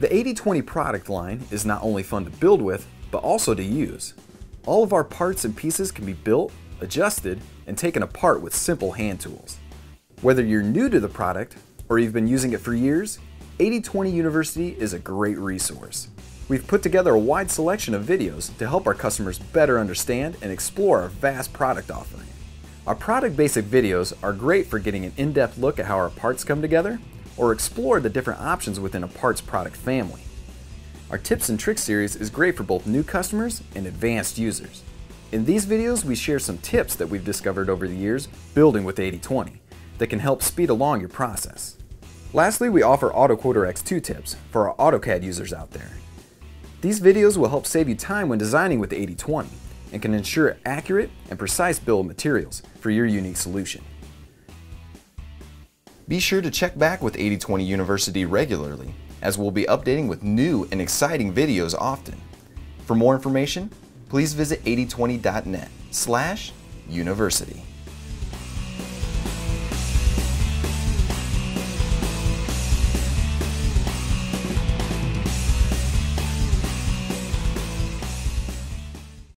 The 8020 product line is not only fun to build with, but also to use. All of our parts and pieces can be built, adjusted, and taken apart with simple hand tools. Whether you're new to the product or you've been using it for years, 8020 University is a great resource. We've put together a wide selection of videos to help our customers better understand and explore our vast product offering. Our product basic videos are great for getting an in-depth look at how our parts come together or explore the different options within a parts product family. Our tips and tricks series is great for both new customers and advanced users. In these videos, we share some tips that we've discovered over the years building with 8020 that can help speed along your process. Lastly, we offer AutoQuoter X2 tips for our AutoCAD users out there. These videos will help save you time when designing with 8020 and can ensure accurate and precise bill of materials for your unique solution. Be sure to check back with 8020 University regularly as we'll be updating with new and exciting videos often. For more information, please visit 8020.net slash university.